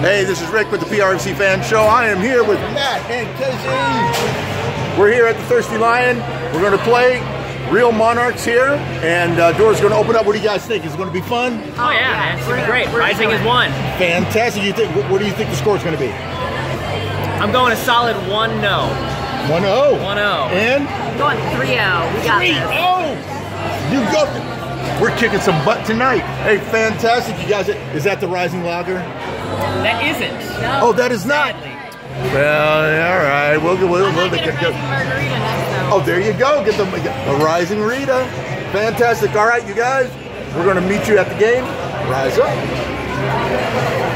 Hey, this is Rick with the PRFC Fan Show. I am here with Matt and Casey. We're here at the Thirsty Lion. We're going to play Real Monarchs here, and uh, doors going to open up. What do you guys think? Is it going to be fun? Oh yeah, man. it's gonna be great. Rising is one. Fantastic. You think? What do you think the score is going to be? I'm going a solid one no. 1 0. 1 0. And I'm going 3-0. We got 3 this. 0. You go. We're kicking some butt tonight. Hey, fantastic. You guys, is that the Rising Lager? That isn't. Oh, that is not. Sadly. Well, all right. We'll. We'll, we'll, get rising margarita next. Oh, there you go. Get the, the Rising Rita. Fantastic. All right, you guys. We're going to meet you at the game. Rise up.